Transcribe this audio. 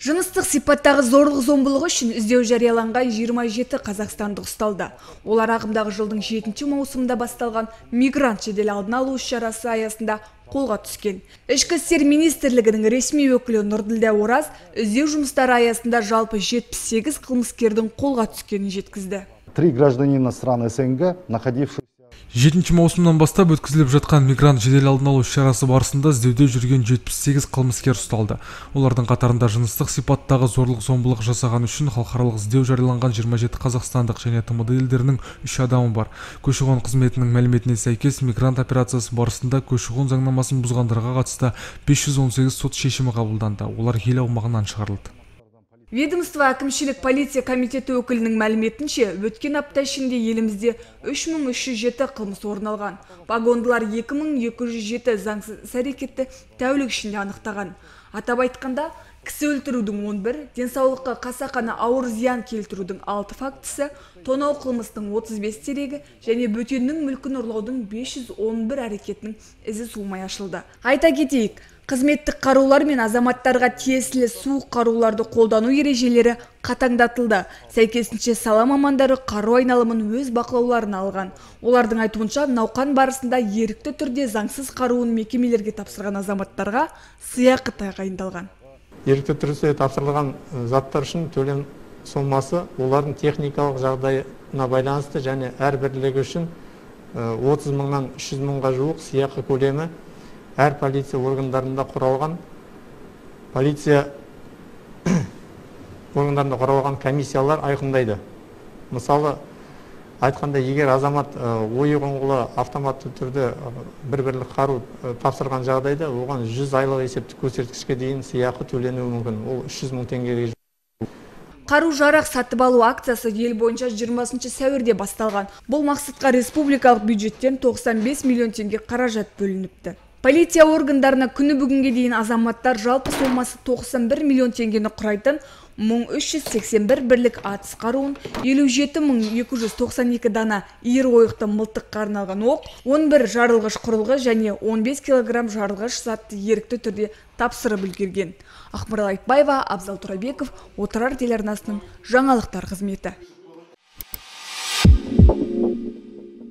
жыныстық сипаттағы зорлық зомбылығы үшін іздеу жарияланған 27 қазақстандық ұсталды. Олар ағымдағы жылдың 7 маусымында басталған мигрант жедел алдын алу іс шарасы аясында қолға түскен. Ішкі істер министрлігінің ресми өкілі нұрділдә ораз іздеу жұмыстары аясында жалпы 78 қылмыскердің қолға түскенін жеткізді. Три гражданина стран СНГ, находившихся жетінші маусымнан бастап өткізіліп жатқан мигрант жедел алдын алу шарасы барысында іздеуде жүрген 78 қылмыскер ұсталды. Олардың қатарында жыныстық сипаттағы зорлық зомбылық жасаған үшін халықаралық іздеу жарияланған 27 қазақстандық және тмд елдерінің үш адамы бар. Көші-қон қызметінің мәліметіне сәйкес мигрант операциясы барысында көші-қон заңнамасын бұзғандарға қатысты 518 сот шешімі қабылданды. Олар ел аумағынан шығарылды. Ведомство әкімшілік полиция комитеті өкілінің мәліметінше өткен апта ішінде елімізде 3307 қылмыс орын алған. Вагондылар 2207 заңсыз әрекетті тәулік ішінде анықтаған. Атап айтқанда кісі өлтірудің 11 денсаулыққа қасақана ауыр зиян келтірудің 6 фактісі тонау қылмыстың 35 дерегі және бөтеннің мүлкін ұрлаудың 511 әрекетінің ізі суымай ашылды. Айта кетейік қызметтік қарулар мен азаматтарға тиесілі суық қаруларды қолдану ережелері қатаңдатылды. Сәйкесінше сала мамандары қару айналымын өз бақылауларына алған. Олардың айтуынша науқан барысында ерікті түрде заңсыз қаруын мекемелерге тапсырған азаматтарға сыйақы тағайындалған. Ерікті түрде тапсырылған заттар үшін төлем сомасы олардың техникалық жағдайына байланысты және әр бірлігі үшін 30 мыңнан 300 мыңға жуық сыйақы көлемі әр полиция органдарында құралған. Полиция органдарында құралған комиссиялар айқындайды. Мысалы айтқанда егер азамат ойы қоңғылы автоматты түрде бір бірлік қару тапсырған жағдайда оған 100 айлық есептік көрсеткішке дейін сыйақы төленуі мүмкін. Ол 300 мың теңгеге қару жарақ сатып алу акциясы ел бойынша 20 сәуірде басталған. Бұл мақсатқа республикалық бюджеттен 95 миллион теңге қаражат бөлініпті. Полиция органдарына күні бүгінге дейін азаматтар жалпы сомасы 91 миллион теңгені құрайтын 1381 бірлік атыс қаруын 57292 дана иір ойықты мылтыққа арналған оқ 11 жарылғыш құрылғы және 15 килограмм жарылғыш затты ерікті түрде тапсырып үлгерген. Ақмарал айтбаева абзал тұрабеков отырар телеарнасының жаңалықтар қызметі.